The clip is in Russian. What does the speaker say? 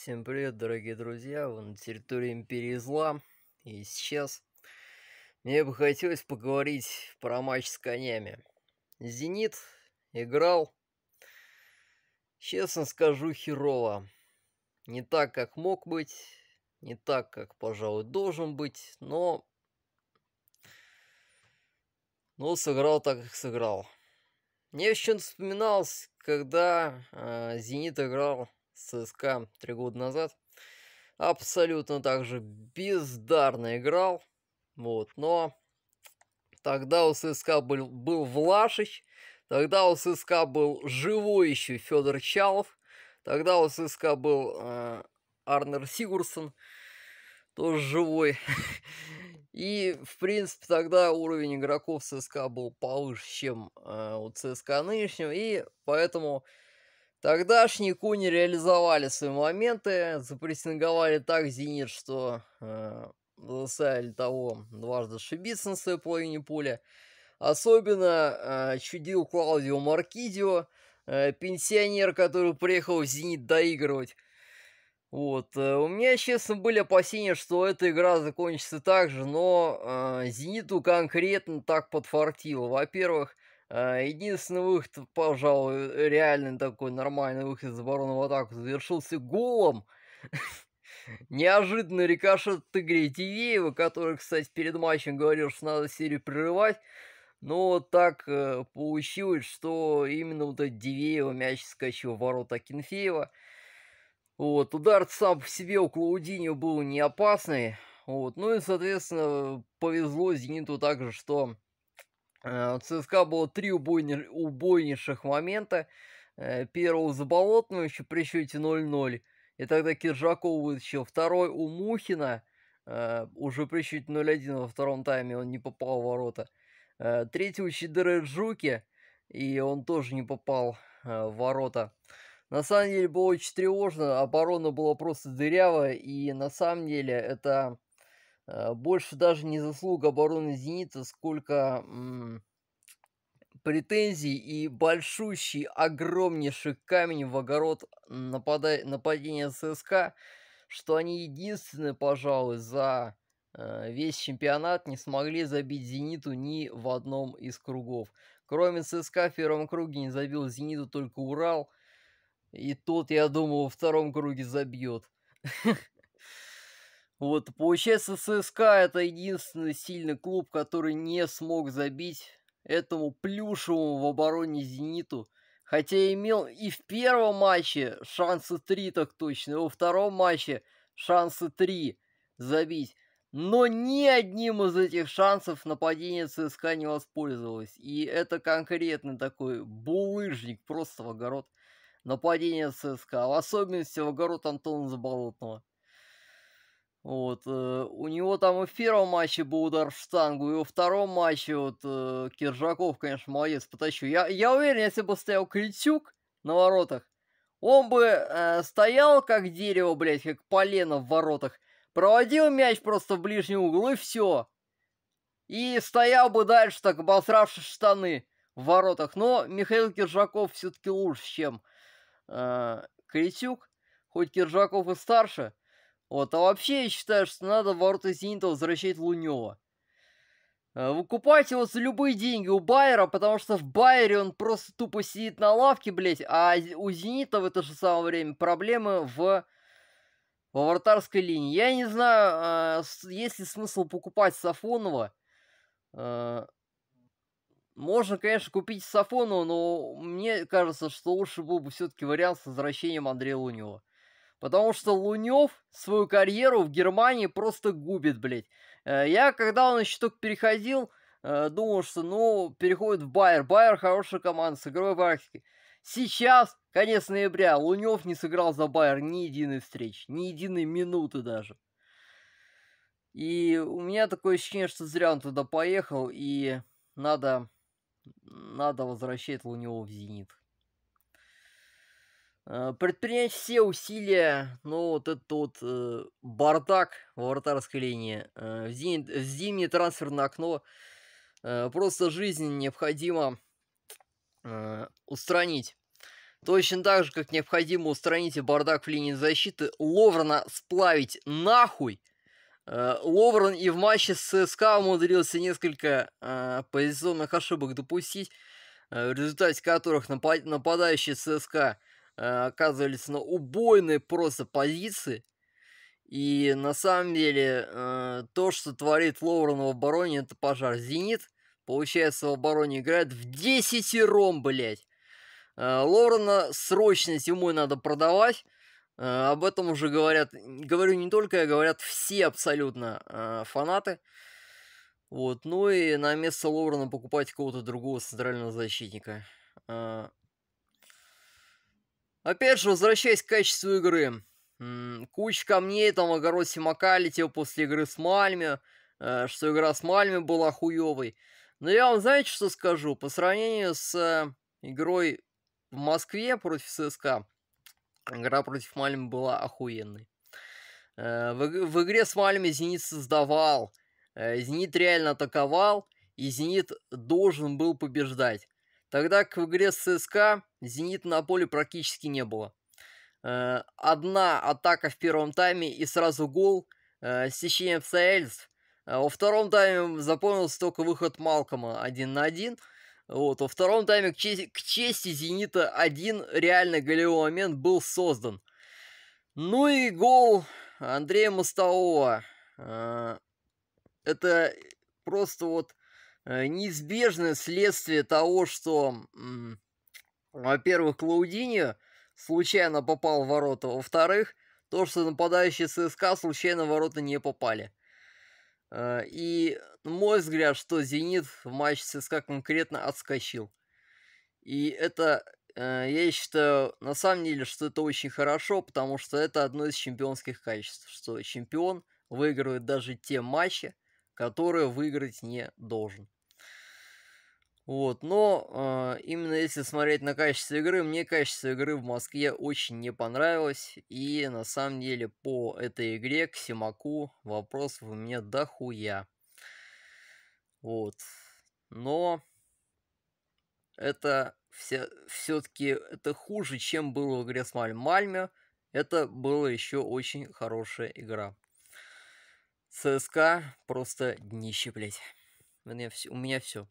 Всем привет, дорогие друзья! Вы на территории Империи Зла. И сейчас мне бы хотелось поговорить про матч с конями. Зенит играл, честно скажу, херово. Не так, как мог быть, не так, как, пожалуй, должен быть, но... Но сыграл так, как сыграл. Мне еще вспоминалось, когда э, Зенит играл ЦСКА три года назад. Абсолютно так же бездарно играл. Вот, но тогда у ЦСКА был, был Влашич, тогда у ЦСКА был живой еще Федор Чалов, тогда у ЦСКА был э, Арнер Сигурсон, тоже живой. И, в принципе, тогда уровень игроков ЦСКА был повыше, чем э, у ЦСКА нынешнего, и поэтому Тогдашние куни реализовали свои моменты, запрессинговали так «Зенит», что э, заставили того дважды ошибиться на своей половине поля. Особенно э, чудил Клаудио Маркидио, э, пенсионер, который приехал в «Зенит» доигрывать. Вот. Э, у меня, честно, были опасения, что эта игра закончится так же, но э, «Зениту» конкретно так подфартило. Во-первых, единственный выход, пожалуй, реальный такой нормальный выход из обороны в атаку завершился голом. Неожиданный рикошет от Игоря Дивеева, который, кстати, перед матчем говорил, что надо серию прерывать. Но так э, получилось, что именно вот этот Дивеева мяч скачивал в ворота Кенфеева. Вот, удар сам по себе у Клаудиньо был не опасный. Вот, ну и, соответственно, повезло Зениту также, что Э, у ЦСКА было три убойни... убойнейших момента. Э, первый у Заболотного еще при счете 0-0. И тогда Киржаков вытащил. Второй у Мухина. Э, уже при счете 0-1 во втором тайме он не попал в ворота. Третий у Чидеры Джуки. И он тоже не попал в ворота. На самом деле было очень тревожно. Оборона была просто дырявая. И на самом деле это Э, больше даже не заслуга обороны «Зенита», сколько м, претензий и большущий, огромнейший камень в огород напада... нападения ЦСКА, что они единственные, пожалуй, за э, весь чемпионат не смогли забить «Зениту» ни в одном из кругов. Кроме ЦСКА в первом круге не забил «Зениту» только «Урал», и тот, я думаю, во втором круге забьет. Вот, получается, ЦСКА это единственный сильный клуб, который не смог забить этому плюшевому в обороне Зениту. Хотя имел и в первом матче шансы 3 так точно, и во втором матче шансы 3 забить. Но ни одним из этих шансов нападение ЦСКА не воспользовалось. И это конкретный такой булыжник просто в огород нападения ЦСКА. В особенности в огород Антона Заболотного. Вот, э, у него там и в первом матче был удар в штангу, и во втором матче вот э, Киржаков, конечно, молодец, потащил. Я, я уверен, если бы стоял Критюк на воротах, он бы э, стоял как дерево, блядь, как полено в воротах, проводил мяч просто в ближний угол, и все. И стоял бы дальше, так обосравшись штаны в воротах. Но Михаил Киржаков все-таки лучше, чем э, Критюк. Хоть Киржаков и старше, вот, а вообще я считаю, что надо ворота Зенита возвращать Лунева. Э, выкупать его за любые деньги у Байера, потому что в Байере он просто тупо сидит на лавке, блядь, а у Зенита в это же самое время проблемы в во вратарской линии. Я не знаю, э, есть ли смысл покупать Сафонова. Э, можно, конечно, купить Сафонова, но мне кажется, что лучше был бы все-таки вариант с возвращением Андрея Лунева. Потому что Лунев свою карьеру в Германии просто губит, блядь. Э, я, когда он еще только переходил, э, думал, что, ну, переходит в Байер. Байер хорошая команда с игровой практикой. Сейчас, конец ноября, Лунев не сыграл за Байер ни единой встречи, ни единой минуты даже. И у меня такое ощущение, что зря он туда поехал, и надо, надо возвращать Лунева в «Зенит». Э, предпринять все усилия, ну, вот этот вот э, бардак в вратарской линии, э, в, зим, в зимнее трансферное окно, э, просто жизнь необходимо э, устранить. Точно так же, как необходимо устранить бардак в линии защиты, Ловрена сплавить нахуй. Э, Ловрен и в матче с ЦСКА умудрился несколько э, позиционных ошибок допустить, э, в результате которых напад нападающие ЦСКА э, оказывались на убойной просто позиции. И на самом деле э, то, что творит Ловрен в обороне, это пожар. Зенит, получается, в обороне играет в 10 ром, блядь. Э, Лорена срочно зимой надо продавать. Э, об этом уже говорят, говорю не только я, говорят все абсолютно э, фанаты. Вот, ну и на место Лорена покупать кого-то другого центрального защитника. Опять же, возвращаясь к качеству игры. Куча камней, там огород Симака летел после игры с Мальме, что игра с Мальме была хуевой. Но я вам, знаете, что скажу? По сравнению с игрой в Москве против ЦСКА игра против Мальмы была охуенной. Э, в, в игре с Мальмой Зенит создавал, э, Зенит реально атаковал, и Зенит должен был побеждать. Тогда в игре с ЦСКА Зенит на поле практически не было. Э, одна атака в первом тайме и сразу гол, стечение обстоятельств. Во втором тайме запомнился только выход Малкома один на один – вот, во втором тайме, к чести, к чести «Зенита», один реально голевой момент был создан. Ну и гол Андрея Мостового. Это просто вот э, неизбежное следствие того, что, во-первых, Клаудини случайно попал в ворота, во-вторых, то, что нападающие ЦСКА случайно в ворота не попали. Э, и мой взгляд, что «Зенит» в матче ЦСКА конкретно отскочил. И это, э, я считаю, на самом деле, что это очень хорошо, потому что это одно из чемпионских качеств, что чемпион выигрывает даже те матчи, которые выиграть не должен. Вот, но э, именно если смотреть на качество игры, мне качество игры в Москве очень не понравилось. И на самом деле по этой игре к Симаку вопросов у меня дохуя. Вот. Но это все, все-таки это хуже, чем было в игре с Мальме. Мальме это была еще очень хорошая игра. ЦСКА просто днище, блядь. У меня все.